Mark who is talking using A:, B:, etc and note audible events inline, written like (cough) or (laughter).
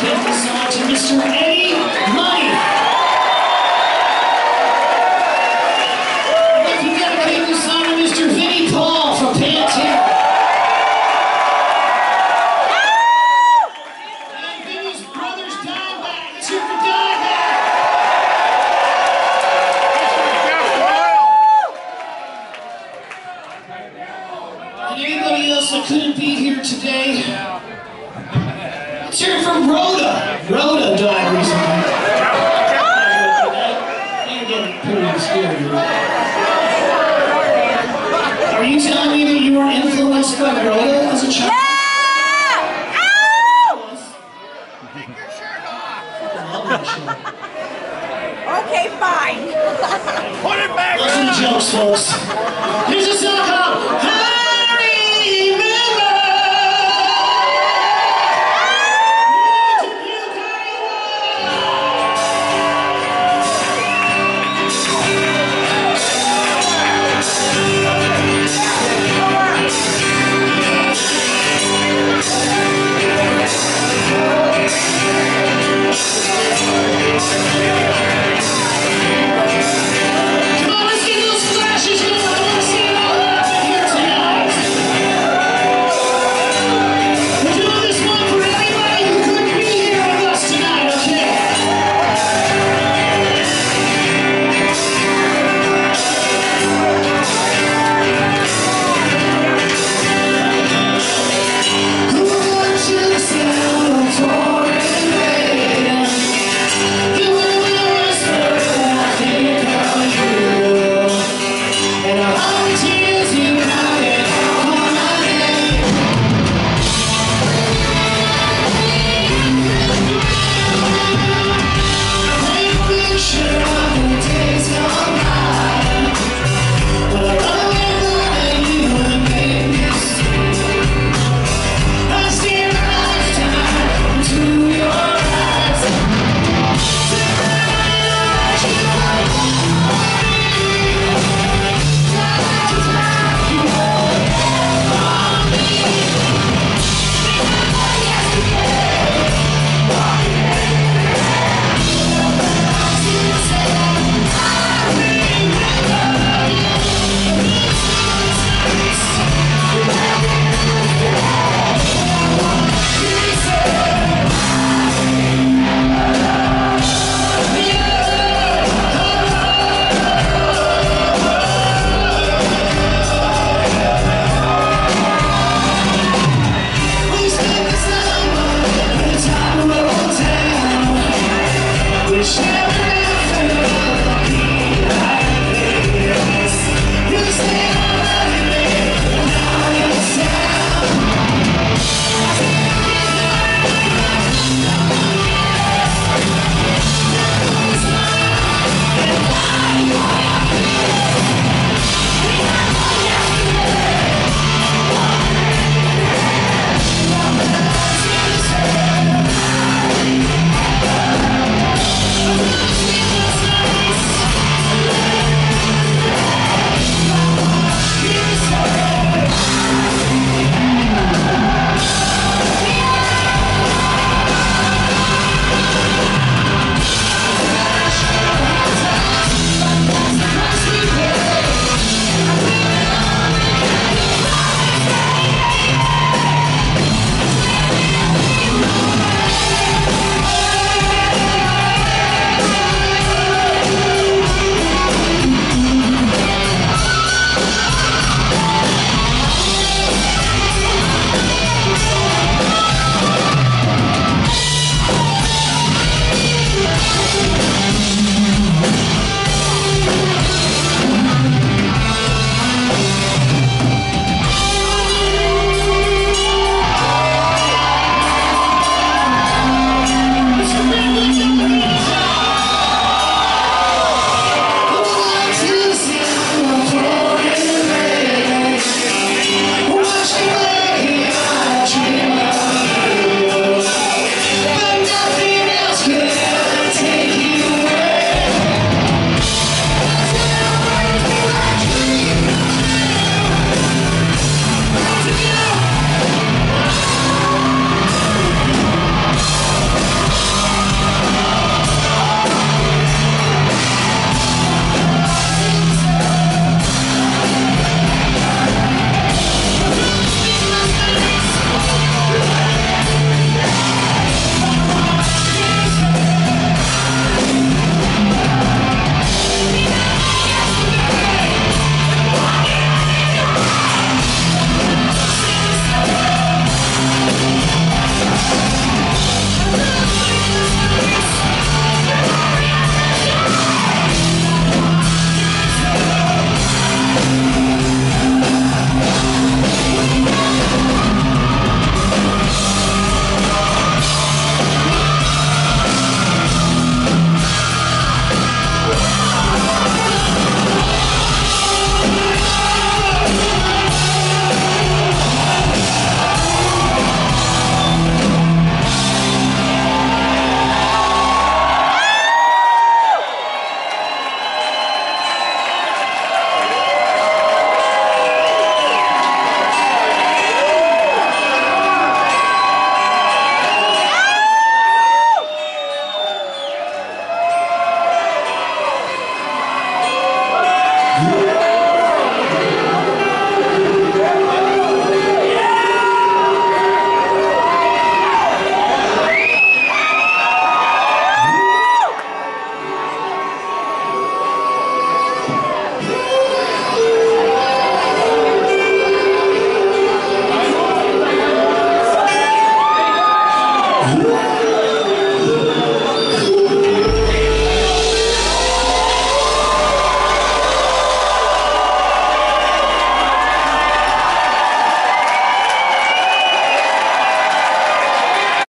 A: to Mr. Eddie Money. Like to Mr. Vinnie Paul from Pantera. And Vinnie's brothers for. And anybody else that couldn't be here today, let's hear it from Rhoda. Rhoda died recently. You're getting pretty. Are you telling me that you were influenced by Rhoda as a child? I love that show.
B: Okay, fine. (laughs)
C: Put it back
A: Those are the jokes, folks. Here's a song called Share